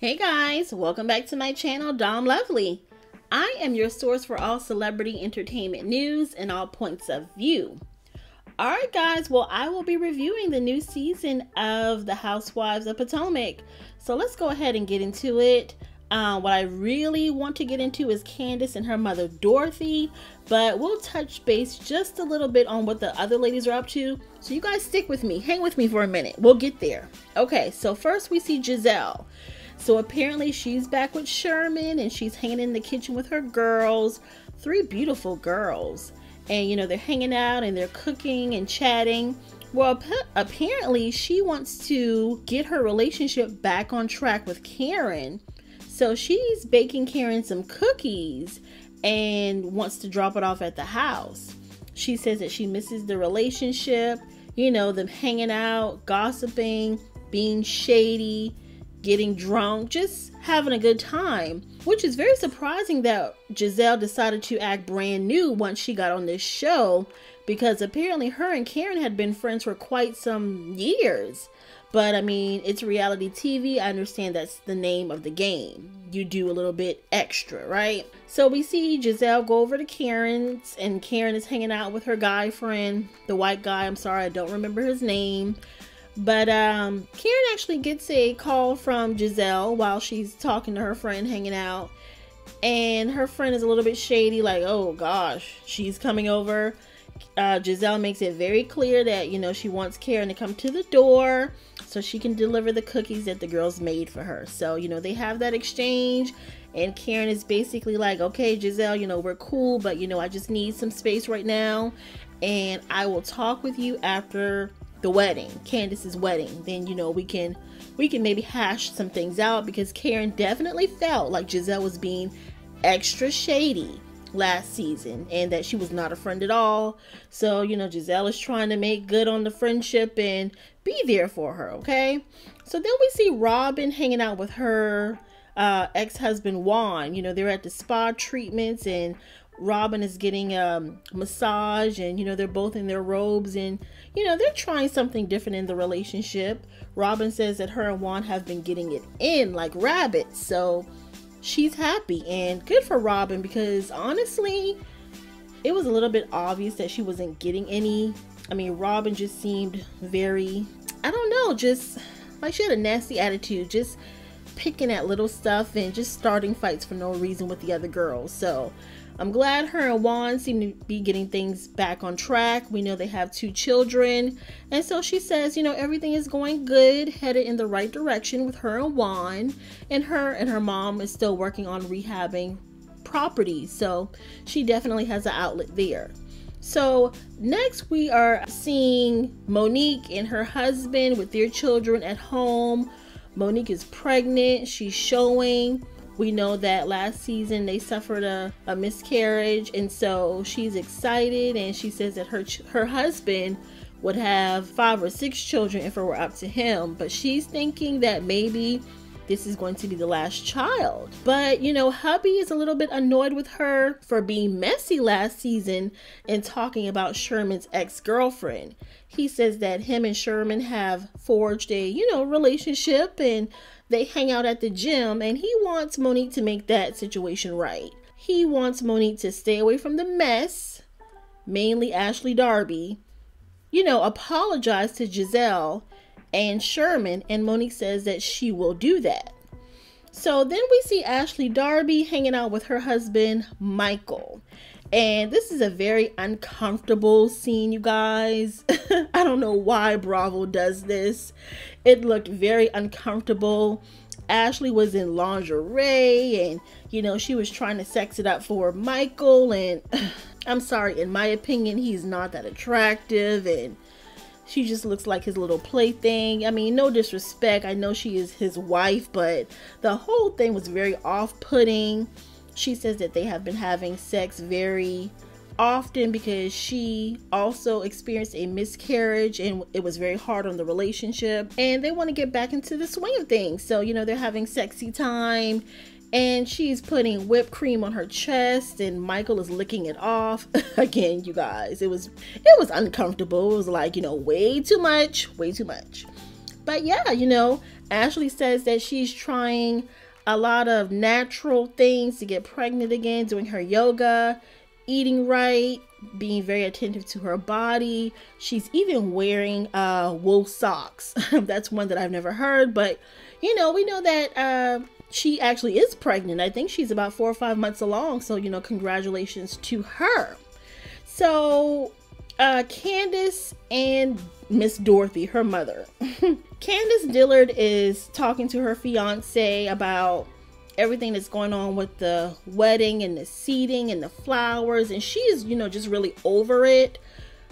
Hey guys, welcome back to my channel, Dom Lovely. I am your source for all celebrity entertainment news and all points of view. Alright guys, well I will be reviewing the new season of The Housewives of Potomac. So let's go ahead and get into it. Uh, what I really want to get into is Candiace and her mother Dorothy, but we'll touch base just a little bit on what the other ladies are up to. So you guys stick with me, hang with me for a minute. We'll get there. Okay, so first we see Gizelle. So apparently she's back with Sherman and she's hanging in the kitchen with her girls, three beautiful girls. And you know, they're hanging out and they're cooking and chatting. Well, apparently she wants to get her relationship back on track with Karen. So she's baking Karen some cookies and wants to drop it off at the house. She says that she misses the relationship, you know, them hanging out, gossiping, being shady, getting drunk, just having a good time. Which is very surprising that Gizelle decided to act brand new once she got on this show because apparently her and Karen had been friends for quite some years. But I mean, it's reality TV. I understand that's the name of the game. You do a little bit extra, right? So we see Gizelle go over to Karen's, and Karen is hanging out with her guy friend, the white guy. I'm sorry, I don't remember his name. But um, Karen actually gets a call from Gizelle while she's talking to her friend, hanging out. And her friend is a little bit shady, like, oh gosh, she's coming over. Uh, Gizelle makes it very clear that, you know, she wants Karen to come to the door so she can deliver the cookies that the girls made for her. So, you know, they have that exchange. And Karen is basically like, okay, Gizelle, you know, we're cool, but, you know, I just need some space right now. And I will talk with you after the wedding, Candiace's wedding, then you know we can we can maybe hash some things out because Karen definitely felt like Gizelle was being extra shady last season and that she was not a friend at all. So, you know, Gizelle is trying to make good on the friendship and be there for her, okay? So then we see Robin hanging out with her uh, ex-husband Juan. You know, they're at the spa treatments and Robin is getting a massage and you know they're both in their robes and you know they're trying something different in the relationship. Robin says that her and Juan have been getting it in like rabbits. So she's happy and good for Robin because honestly it was a little bit obvious that she wasn't getting any. I mean, Robin just seemed very I don't know, just like she had a nasty attitude, just picking at little stuff and just starting fights for no reason with the other girls. So I'm glad her and Juan seem to be getting things back on track. We know they have two children. And so she says, you know, everything is going good, headed in the right direction with her and Juan. And her and her mom is still working on rehabbing properties. So she definitely has an outlet there. So next we are seeing Monique and her husband with their children at home. Monique is pregnant. She's showing. We know that last season they suffered a, a miscarriage, and so she's excited and she says that her her husband would have five or six children if it were up to him, but she's thinking that maybe this is going to be the last child. But you know, hubby is a little bit annoyed with her for being messy last season and talking about Sherman's ex girlfriend. He says that him and Sherman have forged a, you know, relationship and they hang out at the gym, and he wants Monique to make that situation right. He wants Monique to stay away from the mess, mainly Ashley Darby, you know, apologize to Gizelle and Sherman, and Monique says that she will do that. So then we see Ashley Darby hanging out with her husband, Michael. And this is a very uncomfortable scene, you guys. I don't know why Bravo does this. It looked very uncomfortable. Ashley was in lingerie and, you know, she was trying to sex it up for Michael. And I'm sorry, in my opinion, he's not that attractive. And she just looks like his little plaything. I mean, no disrespect. I know she is his wife, but the whole thing was very off putting she says that they have been having sex very often because she also experienced a miscarriage and it was very hard on the relationship and they want to get back into the swing of things so you know they're having sexy time and she's putting whipped cream on her chest and michael is licking it off again you guys it was it was uncomfortable it was like you know way too much way too much but yeah you know Ashley says that she's trying a lot of natural things to get pregnant again, doing her yoga, eating right, being very attentive to her body. She's even wearing uh, wool socks. That's one that I've never heard, but you know, we know that uh, she actually is pregnant. I think she's about four or five months along. So, you know, congratulations to her. So, uh, Candiace and Miss Dorothy, her mother. Candiace Dillard is talking to her fiance about everything that's going on with the wedding and the seating and the flowers, and she's, you know, just really over it.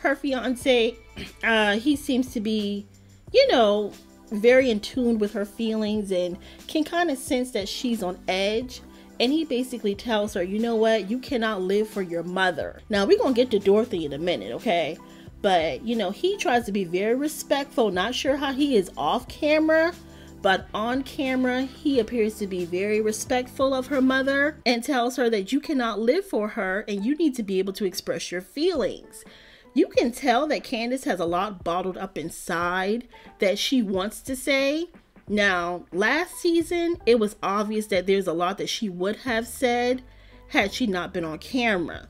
Her fiance, uh, he seems to be, you know, very in tune with her feelings and can kind of sense that she's on edge. And he basically tells her, you know what, you cannot live for your mother. Now, we're going to get to Dorothy in a minute, okay? But, you know, he tries to be very respectful. Not sure how he is off camera, but on camera, he appears to be very respectful of her mother and tells her that you cannot live for her and you need to be able to express your feelings. You can tell that Candiace has a lot bottled up inside that she wants to say. Now, last season, it was obvious that there's a lot that she would have said had she not been on camera.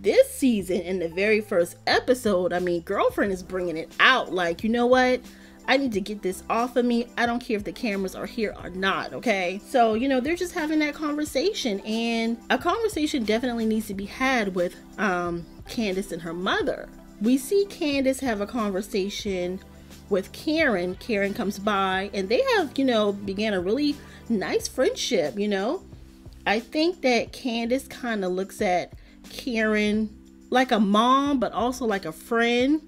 This season, in the very first episode, I mean, girlfriend is bringing it out like, you know what? I need to get this off of me. I don't care if the cameras are here or not, okay? So, you know, they're just having that conversation, and a conversation definitely needs to be had with um, Candiace and her mother. We see Candiace have a conversation with Karen. Karen comes by, and they have, you know, began a really nice friendship, you know? I think that Candiace kind of looks at Karen like a mom, but also like a friend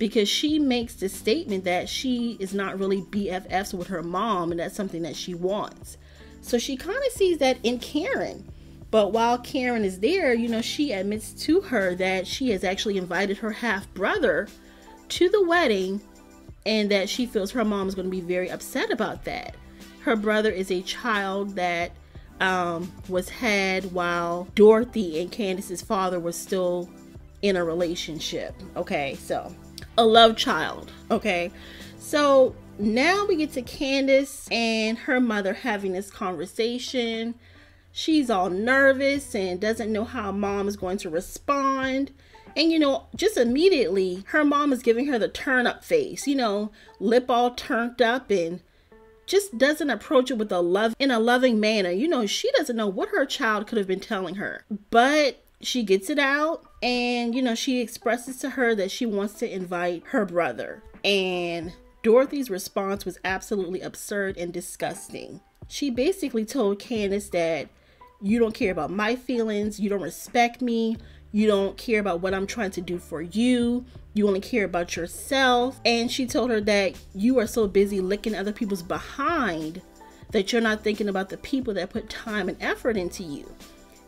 because she makes the statement that she is not really BFFs with her mom and that's something that she wants. So she kind of sees that in Karen. But while Karen is there, you know, she admits to her that she has actually invited her half brother to the wedding and that she feels her mom is going to be very upset about that. Her brother is a child that um, was had while Dorothy and Candiace's father was still in a relationship. Okay, so a love child. Okay. So now we get to Candiace and her mother having this conversation. She's all nervous and doesn't know how mom is going to respond. And you know, just immediately, her mom is giving her the turn up face, you know, lip all turned up and just doesn't approach it with a love in a loving manner. You know, she doesn't know what her child could have been telling her. But she gets it out and you know she expresses to her that she wants to invite her brother. And dorothy's response was absolutely absurd and disgusting. She basically told candiace that you don't care about my feelings. You don't respect me. You don't care about what i'm trying to do for you. You only care about yourself. And she told her that you are so busy licking other people's behind that you're not thinking about the people that put time and effort into you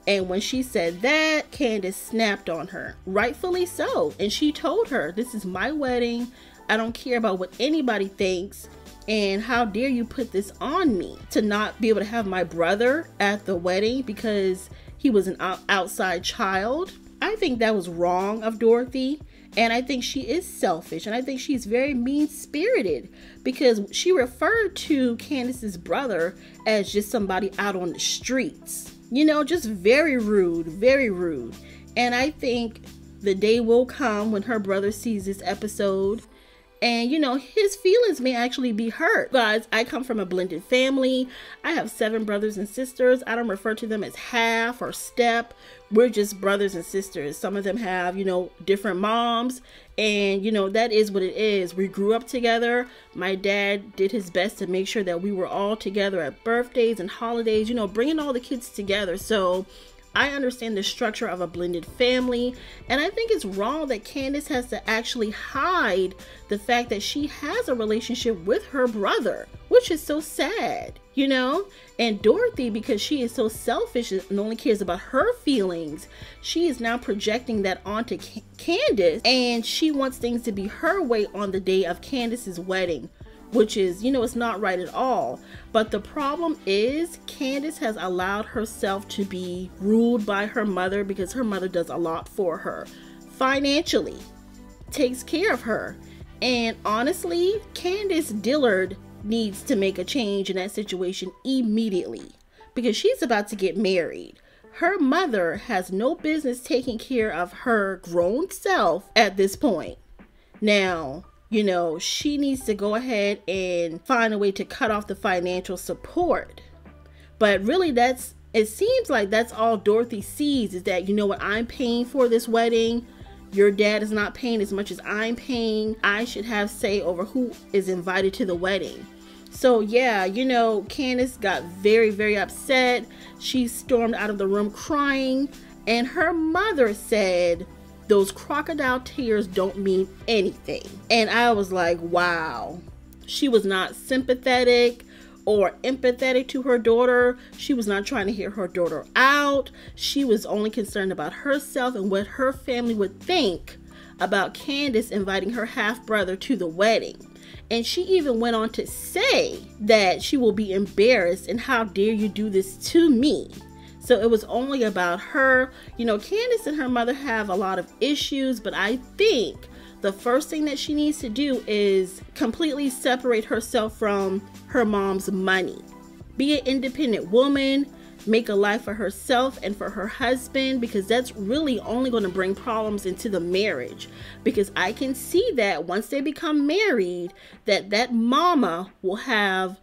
and when she said that, Candiace snapped on her, rightfully so. And she told her, This is my wedding. I don't care about what anybody thinks. And how dare you put this on me to not be able to have my brother at the wedding because he was an outside child? I think that was wrong of Dorothy. And I think she is selfish. And I think she's very mean spirited because she referred to Candiace's brother as just somebody out on the streets you know, just very rude, very rude. And I think the day will come when her brother sees this episode. And you know his feelings may actually be hurt. Guys i come from a blended family. I have seven brothers and sisters. I don't refer to them as half or step we're just brothers and sisters. Some of them have you know different moms and you know that is what it is. We grew up together. My dad did his best to make sure that we were all together at birthdays and holidays you know bringing all the kids together. So I understand the structure of a blended family, and I think it's wrong that Candiace has to actually hide the fact that she has a relationship with her brother, which is so sad, you know? And Dorothy, because she is so selfish and only cares about her feelings, she is now projecting that onto Candiace, and she wants things to be her way on the day of Candiace's wedding which is, you know, it's not right at all. But the problem is, Candiace has allowed herself to be ruled by her mother because her mother does a lot for her financially, takes care of her. And honestly, Candiace Dillard needs to make a change in that situation immediately because she's about to get married. Her mother has no business taking care of her grown self at this point. Now, you know, she needs to go ahead and find a way to cut off the financial support. But really, that's it seems like that's all Dorothy sees is that, you know what, I'm paying for this wedding. Your dad is not paying as much as I'm paying. I should have say over who is invited to the wedding. So, yeah, you know, Candiace got very, very upset. She stormed out of the room crying. And her mother said, Those crocodile tears don't mean anything. And I was like, Wow. She was not sympathetic or empathetic to her daughter. She was not trying to hear her daughter out. She was only concerned about herself and what her family would think about Candiace inviting her half brother to the wedding. And she even went on to say that she will be embarrassed and how dare you do this to me. So it was only about her. You know, Candiace and her mother have a lot of issues, but I think the first thing that she needs to do is completely separate herself from her mom's money. Be an independent woman, make a life for herself and for her husband because that's really only going to bring problems into the marriage because i can see that once they become married that that mama will have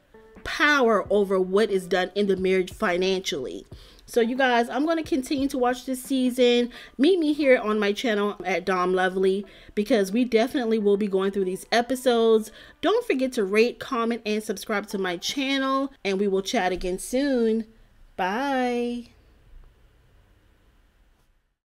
power over what is done in the marriage financially so you guys, I'm going to continue to watch this season. Meet me here on my channel at Dom Lovely because we definitely will be going through these episodes. Don't forget to rate, comment, and subscribe to my channel. And we will chat again soon. Bye.